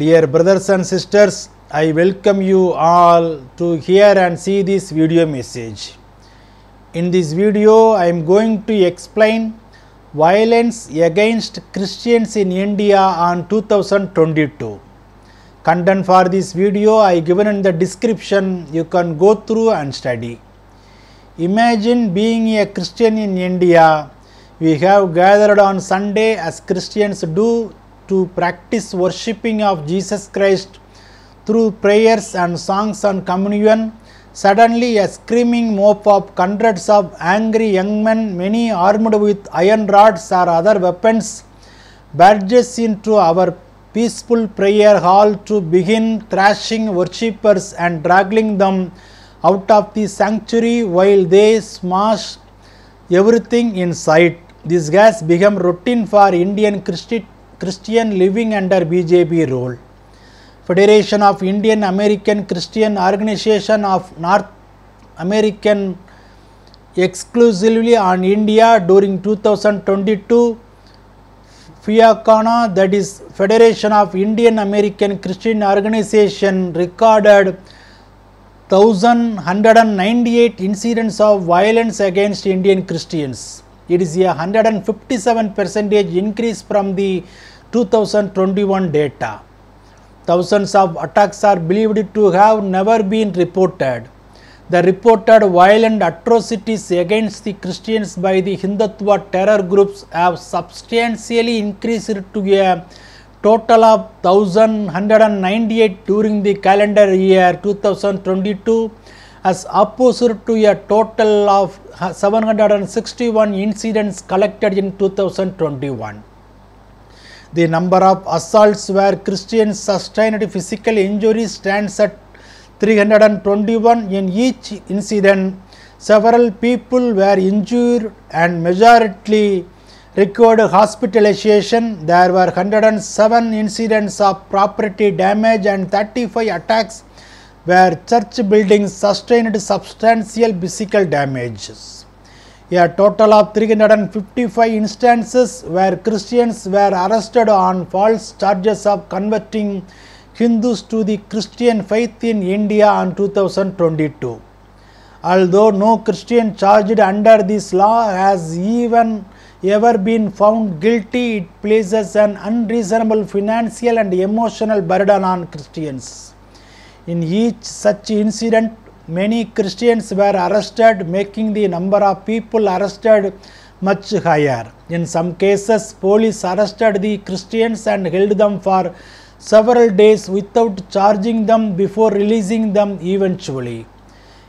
Dear brothers and sisters, I welcome you all to hear and see this video message. In this video, I am going to explain violence against Christians in India on 2022. Content for this video I given in the description. You can go through and study. Imagine being a Christian in India. We have gathered on Sunday as Christians do to practice worshipping of Jesus Christ through prayers and songs and communion. Suddenly, a screaming mob of hundreds of angry young men, many armed with iron rods or other weapons, barges into our peaceful prayer hall to begin thrashing worshippers and dragging them out of the sanctuary while they smash everything in sight. This has become routine for Indian Christi- Christian living under BJP rule. Federation of Indian American Christian Organization of North American exclusively on India during 2022 FIACONA that is Federation of Indian American Christian Organization recorded 1198 incidents of violence against Indian Christians. It is a 157 percentage increase from the 2021 data. Thousands of attacks are believed to have never been reported. The reported violent atrocities against the Christians by the Hindutva terror groups have substantially increased to a total of 1198 during the calendar year 2022 as opposed to a total of 761 incidents collected in 2021. The number of assaults where Christians sustained physical injuries stands at 321 in each incident. Several people were injured and majority required hospitalization. There were 107 incidents of property damage and 35 attacks where church buildings sustained substantial physical damages. A total of 355 instances where Christians were arrested on false charges of converting Hindus to the Christian faith in India in 2022. Although no Christian charged under this law has even ever been found guilty, it places an unreasonable financial and emotional burden on Christians. In each such incident, many Christians were arrested, making the number of people arrested much higher. In some cases, police arrested the Christians and held them for several days without charging them before releasing them eventually.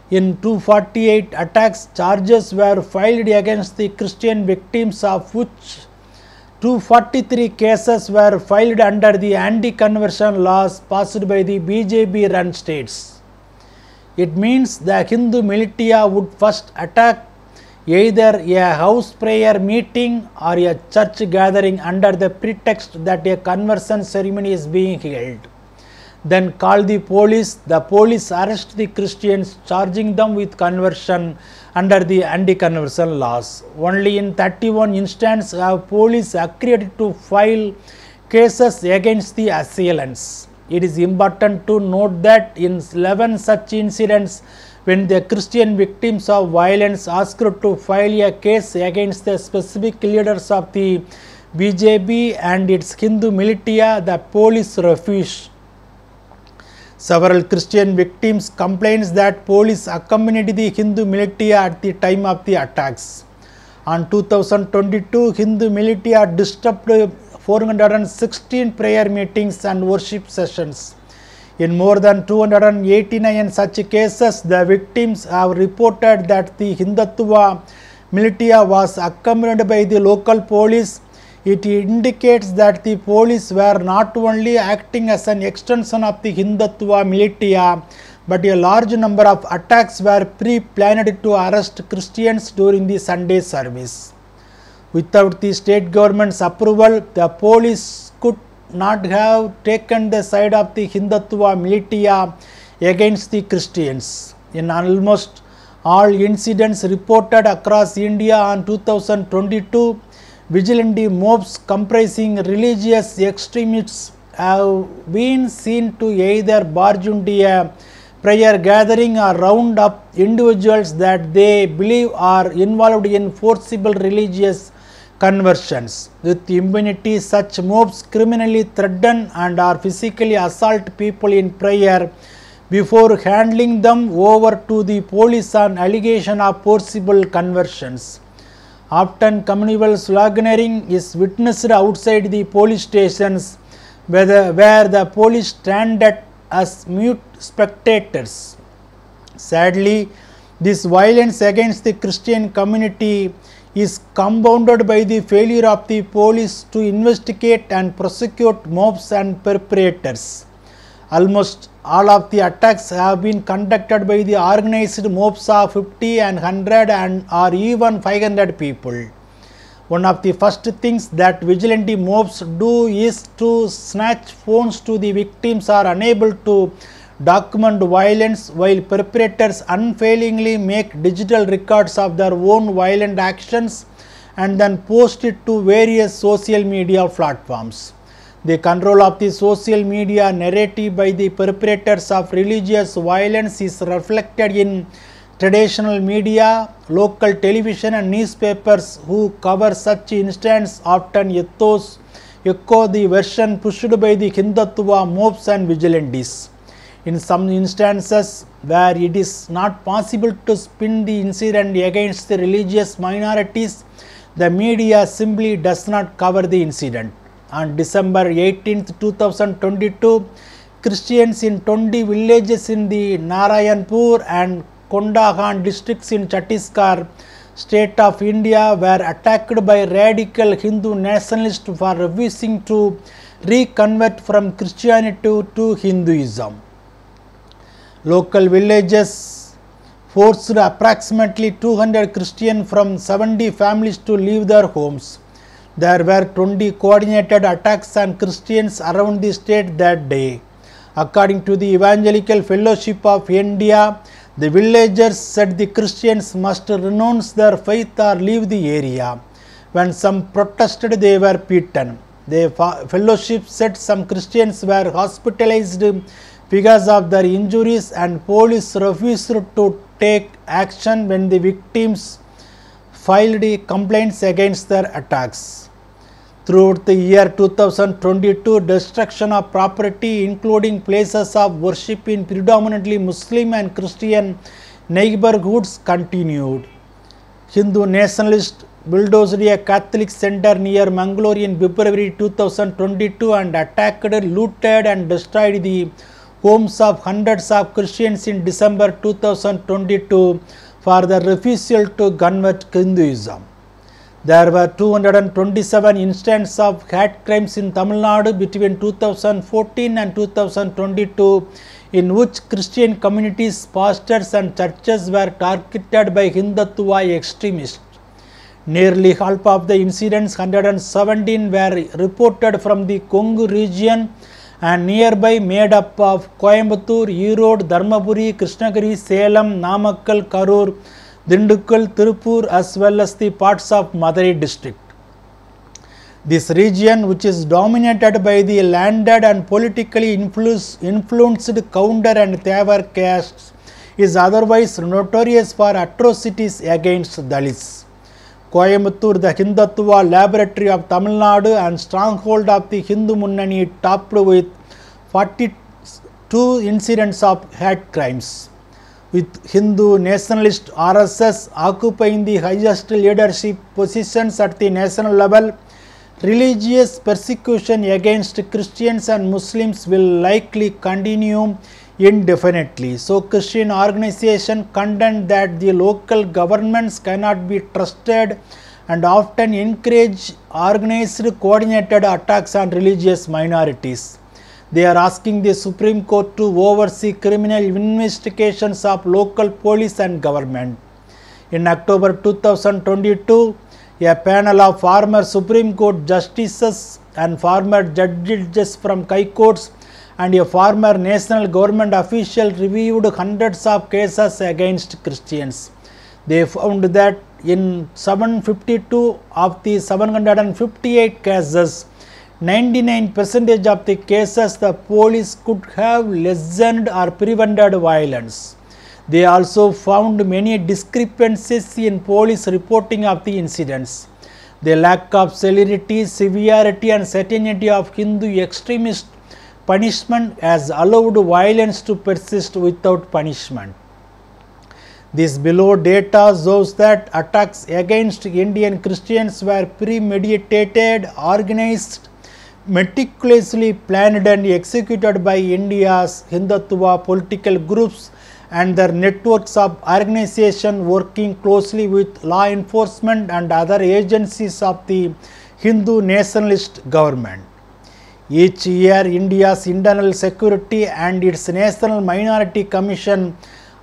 In 248 attacks, charges were filed against the Christian victims, of which 243 cases were filed under the anti conversion laws passed by the BJP run states. It means the Hindu militia would first attack either a house prayer meeting or a church gathering under the pretext that a conversion ceremony is being held. Then call the police. The police arrest the Christians, charging them with conversion under the anti-conversion laws. Only in 31 instances have police agreed to file cases against the assailants. It is important to note that in 11 such incidents, when the Christian victims of violence asked to file a case against the specific leaders of the BJP and its Hindu militia, the police refused. Several Christian victims complains that police accompanied the Hindu militia at the time of the attacks. On 2022, Hindu militia disturbed 416 prayer meetings and worship sessions. In more than 289 such cases, the victims have reported that the Hindutva militia was accompanied by the local police. It indicates that the police were not only acting as an extension of the Hindutva militia, but a large number of attacks were pre-planned to arrest Christians during the Sunday service. Without the state government's approval, the police could not have taken the side of the Hindutva militia against the Christians. In almost all incidents reported across India on 2022, vigilante mobs comprising religious extremists have been seen to either barge into a prayer gathering or round up individuals that they believe are involved in forcible religious conversions. With impunity, such mobs criminally threaten and or physically assault people in prayer before handing them over to the police on allegation of forcible conversions. Often communal sloganeering is witnessed outside the police stations whether, where the police stand as mute spectators. Sadly, this violence against the Christian community is compounded by the failure of the police to investigate and prosecute mobs and perpetrators. Almost all of the attacks have been conducted by the organized mobs of 50 and 100 and or even 500 people. One of the first things that vigilante mobs do is to snatch phones to the victims are unable to document violence while perpetrators unfailingly make digital records of their own violent actions and then post it to various social media platforms. The control of the social media narrative by the perpetrators of religious violence is reflected in traditional media, local television and newspapers who cover such incidents often ethos echo the version pushed by the Hindutva mobs and vigilantes. In some instances where it is not possible to spin the incident against the religious minorities, the media simply does not cover the incident. On December 18, 2022, Christians in 20 villages in the Narayanpur and Kondagaon districts in Chhattisgarh state of India were attacked by radical Hindu nationalists for refusing to reconvert from Christianity to Hinduism. Local villages forced approximately 200 Christians from 70 families to leave their homes. There were 20 coordinated attacks on Christians around the state that day. According to the Evangelical Fellowship of India, the villagers said the Christians must renounce their faith or leave the area. When some protested, they were beaten. The fellowship said some Christians were hospitalized because of their injuries, and police refused to take action when the victims filed complaints against their attacks. Throughout the year 2022, destruction of property, including places of worship in predominantly Muslim and Christian neighborhoods, continued. Hindu nationalists bulldozed a Catholic center near Mangalore in February 2022 and attacked, looted, and destroyed the homes of hundreds of Christians in December 2022 for their refusal to convert Hinduism. There were 227 instances of hate crimes in Tamil Nadu between 2014 and 2022 in which Christian communities, pastors and churches were targeted by Hindutva extremists. Nearly half of the incidents, 117, were reported from the Kongu region and nearby made up of Coimbatore, Erode, Dharmapuri, Krishnagiri, Salem, Namakkal, Karur, Dindukkal, Tirupur as well as the parts of Madurai district. This region which is dominated by the landed and politically influenced Gounder and Thevar castes is otherwise notorious for atrocities against Dalits. Coimbatore, the Hindutva laboratory of Tamil Nadu and stronghold of the Hindu Munnani topped with 42 incidents of hate crimes. With Hindu nationalist RSS occupying the highest leadership positions at the national level, religious persecution against Christians and Muslims will likely continue indefinitely. So, Christian organization contend that the local governments cannot be trusted and often encourage organized coordinated attacks on religious minorities. They are asking the Supreme Court to oversee criminal investigations of local police and government. In October 2022, a panel of former Supreme Court justices and former judges from High Courts and a former national government official reviewed hundreds of cases against Christians. They found that in 752 of the 758 cases, 99 percentage of the cases the police could have lessened or prevented violence. They also found many discrepancies in police reporting of the incidents. The lack of celerity, severity and certainty of Hindu extremist punishment has allowed violence to persist without punishment. This below data shows that attacks against Indian Christians were premeditated, organized, meticulously planned and executed by India's Hindutva political groups and their networks of organization working closely with law enforcement and other agencies of the Hindu nationalist government. Each year, India's Internal Security and its National Minority Commission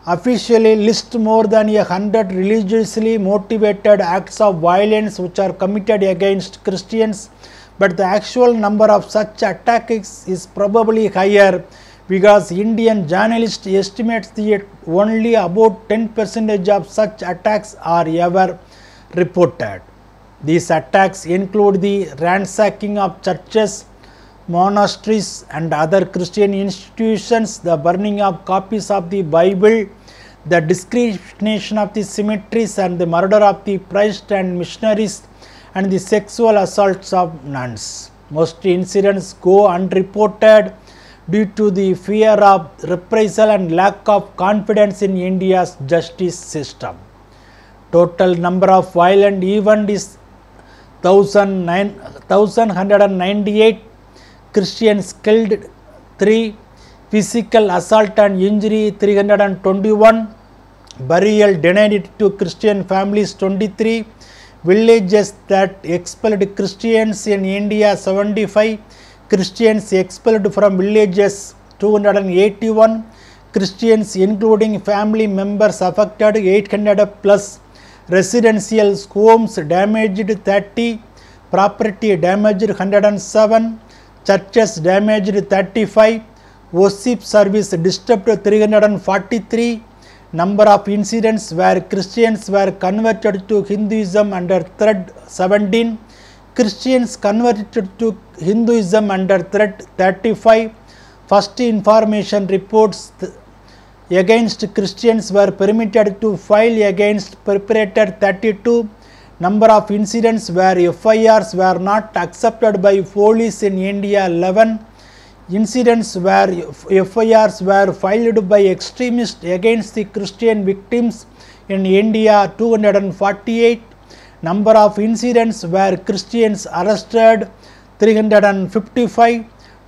officially list more than a hundred religiously motivated acts of violence which are committed against Christians, but the actual number of such attacks is probably higher because Indian journalist estimates that only about 10 percentage of such attacks are ever reported. These attacks include the ransacking of churches, monasteries and other Christian institutions, the burning of copies of the Bible, the discrimination of the cemeteries and the murder of the priests and missionaries and the sexual assaults of nuns. Most incidents go unreported due to the fear of reprisal and lack of confidence in India's justice system. Total number of violent events is 1198 Christians killed 3 physical assault and injury 321 burial denied to Christian families 23 villages that expelled Christians in India 75 Christians expelled from villages 281 Christians including family members affected 800 plus residential homes damaged 30 property damaged 107 churches damaged 35 worship service disturbed 343 number of incidents where christians were converted to hinduism under threat 17 christians converted to hinduism under threat 35 first information reports against Christians were permitted to file against perpetrator 32. Number of incidents where FIRs were not accepted by police in India 11. Incidents where FIRs were filed by extremists against the Christian victims in India 248. Number of incidents where Christians arrested 355.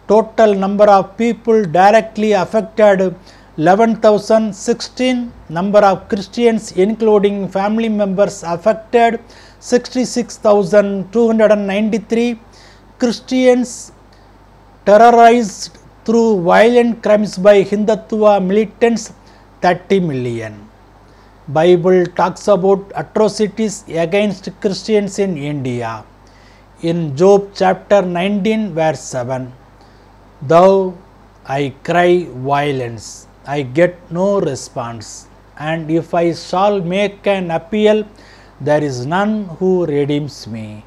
Total number of people directly affected 11,016 number of Christians including family members affected 66,293 Christians terrorized through violent crimes by Hindutva militants 30 million. Bible talks about atrocities against Christians in India. In Job chapter 19 verse 7 Thou I cry violence, I get no response, and if I shall make an appeal, there is none who redeems me.